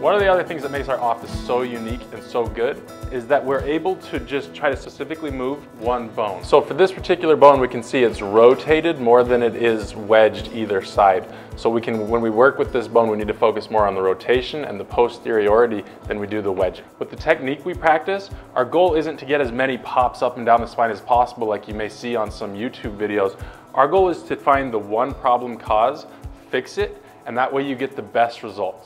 One of the other things that makes our office so unique and so good is that we're able to just try to specifically move one bone. So for this particular bone, we can see it's rotated more than it is wedged either side. So we can, when we work with this bone, we need to focus more on the rotation and the posteriority than we do the wedging. With the technique we practice, our goal isn't to get as many pops up and down the spine as possible like you may see on some YouTube videos. Our goal is to find the one problem cause, fix it, and that way you get the best results.